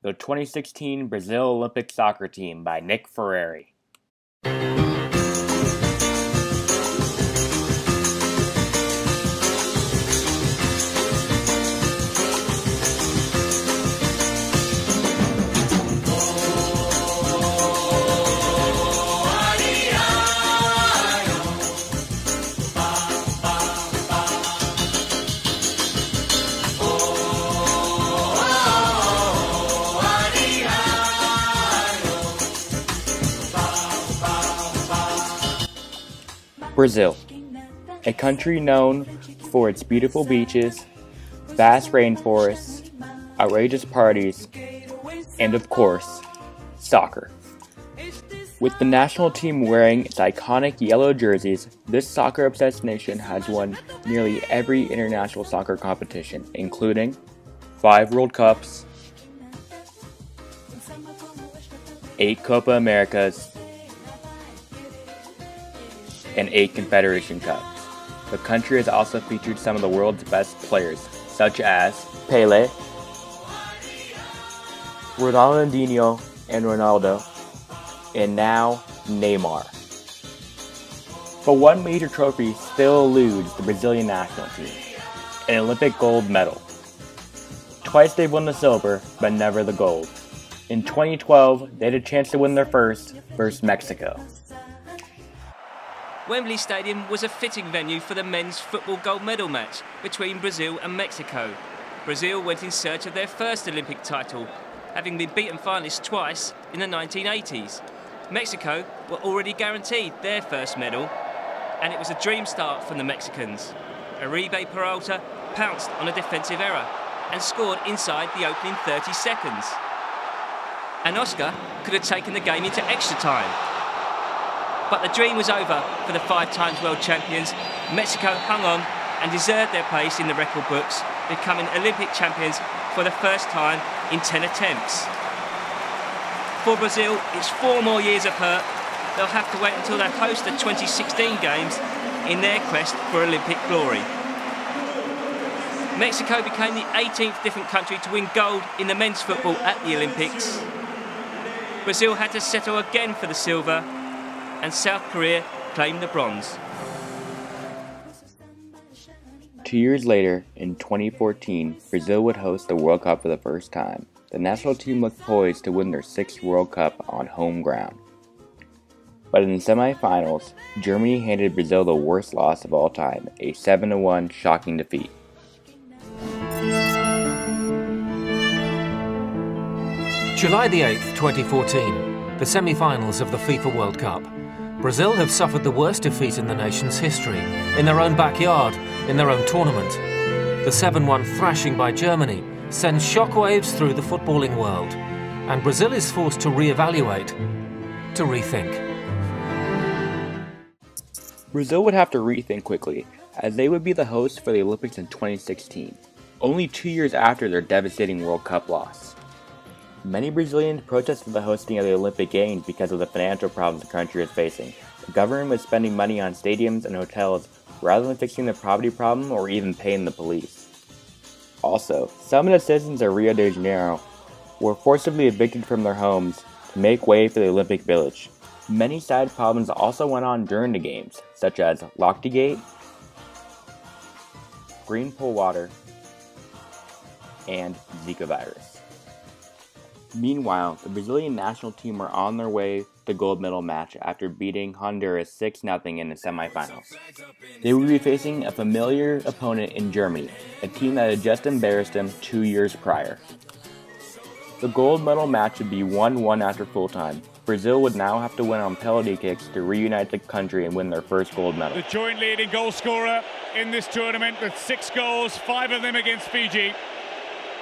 The 2016 Brazil Olympic soccer team by Nic Freiri. Brazil, a country known for its beautiful beaches, vast rainforests, outrageous parties, and of course, soccer. With the national team wearing its iconic yellow jerseys, this soccer obsessed nation has won nearly every international soccer competition, including five World Cups, eight Copa Americas, and eight Confederation Cups. The country has also featured some of the world's best players, such as Pele, Ronaldinho and Ronaldo, and now Neymar. But one major trophy still eludes the Brazilian national team an Olympic gold medal. Twice they've won the silver, but never the gold. In 2012, they had a chance to win their first versus Mexico. Wembley Stadium was a fitting venue for the men's football gold medal match between Brazil and Mexico. Brazil went in search of their first Olympic title, having been beaten finalists twice in the 1980s. Mexico were already guaranteed their first medal, and it was a dream start from the Mexicans. Oribe Peralta pounced on a defensive error and scored inside the opening 30 seconds. And Oscar could have taken the game into extra time, but the dream was over for the five times world champions. Mexico hung on and deserved their place in the record books, becoming Olympic champions for the first time in 10 attempts. For Brazil, it's four more years of hurt. They'll have to wait until they host the 2016 Games in their quest for Olympic glory. Mexico became the 18th different country to win gold in the men's football at the Olympics. Brazil had to settle again for the silver and South Korea claimed the bronze. Two years later, in 2014, Brazil would host the World Cup for the first time. The national team looked poised to win their sixth World Cup on home ground. But in the semifinals, Germany handed Brazil the worst loss of all time, a 7 1 shocking defeat. July the 8th, 2014, the semi finals of the FIFA World Cup. Brazil have suffered the worst defeat in the nation's history, in their own backyard, in their own tournament. The 7 1 thrashing by Germany sends shockwaves through the footballing world, and Brazil is forced to re-evaluate, to rethink. Brazil would have to rethink quickly, as they would be the host for the Olympics in 2016, only two years after their devastating World Cup loss. Many Brazilians protested the hosting of the Olympic Games because of the financial problems the country is facing. The government was spending money on stadiums and hotels rather than fixing the poverty problem or even paying the police. Also, some of the citizens of Rio de Janeiro were forcibly evicted from their homes to make way for the Olympic Village. Many side problems also went on during the Games, such as Lochtegate, green pool water, and Zika virus. Meanwhile, the Brazilian national team are on their way to the gold medal match after beating Honduras 6 0 in the semifinals. They will be facing a familiar opponent in Germany, a team that had just embarrassed them two years prior. The gold medal match would be 1 1 after full time. Brazil would now have to win on penalty kicks to reunite the country and win their first gold medal. The joint leading goal scorer in this tournament with six goals, five of them against Fiji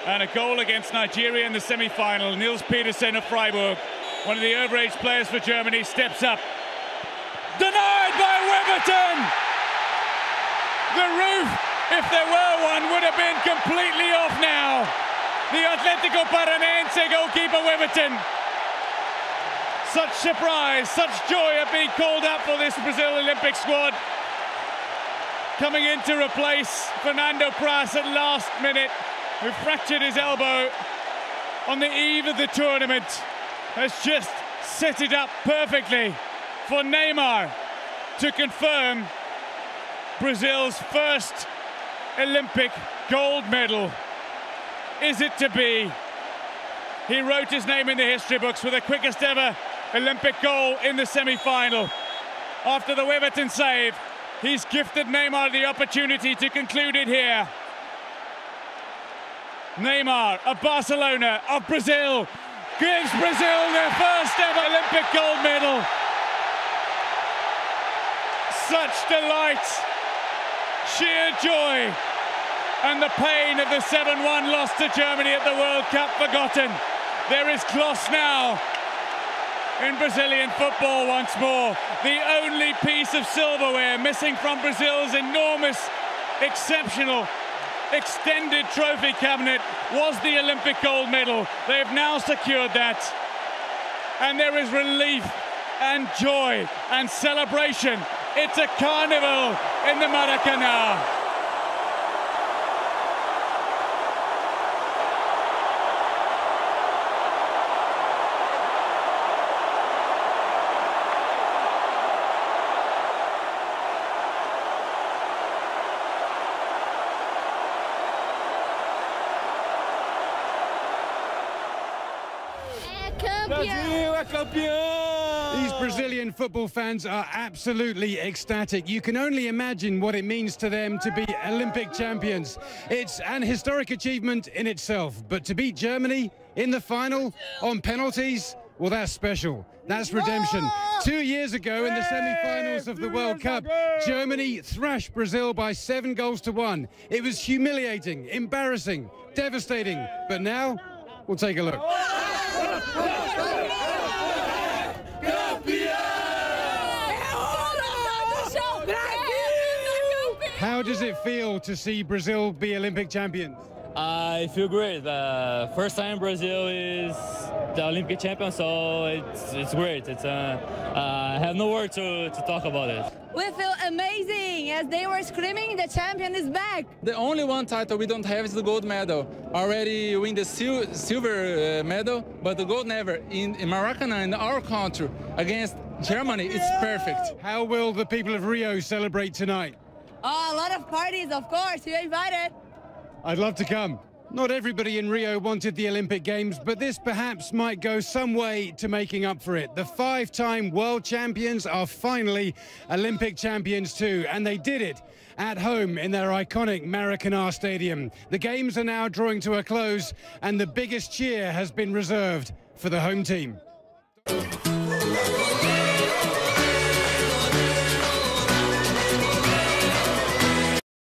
and a goal against Nigeria in the semi-final. Nils Petersen of Freiburg, one of the overage players for Germany, steps up. Denied by Weverton! The roof, if there were one, would have been completely off now. The Atletico Paranaense goalkeeper Weverton. Such surprise, such joy at being called up for this Brazil Olympic squad. Coming in to replace Fernando Prass at last minute who fractured his elbow on the eve of the tournament has just set it up perfectly for Neymar to confirm Brazil's first Olympic gold medal. Is it to be? He wrote his name in the history books with the quickest ever Olympic goal in the semi-final. After the Weverton save, he's gifted Neymar the opportunity to conclude it here. Neymar of Barcelona, of Brazil, gives Brazil their first ever Olympic gold medal. Such delight, sheer joy, and the pain of the 7 1 loss to Germany at the World Cup forgotten. There is Klose now in Brazilian football once more. The only piece of silverware missing from Brazil's enormous, exceptional, extended trophy cabinet was the Olympic gold medal. They have now secured that. And there is relief and joy and celebration. It's a carnival in the Maracanã. These Brazilian football fans are absolutely ecstatic. You can only imagine what it means to them to be Olympic champions. It's an historic achievement in itself, but to beat Germany in the final on penalties, well, that's special. That's redemption. Two years ago in the semi-finals of the World Cup, Germany thrashed Brazil by seven goals to one. It was humiliating, embarrassing, devastating. But now, we'll take a look. How does it feel to see Brazil be Olympic champions? I feel great. Uh, first time Brazil is the Olympic champion, so it's it's great. It's uh, uh, I have no word to, to talk about it. We feel amazing as they were screaming, the champion is back. The only one title we don't have is the gold medal. Already win the sil silver uh, medal, but the gold never. In, in Maracanã, in our country, against Germany, it's perfect. How will the people of Rio celebrate tonight? Oh, a lot of parties, of course. You're invited. I'd love to come. Not everybody in Rio wanted the Olympic Games, but this perhaps might go some way to making up for it. The five-time world champions are finally Olympic champions too, and they did it at home in their iconic Maracanã Stadium. The games are now drawing to a close, and the biggest cheer has been reserved for the home team.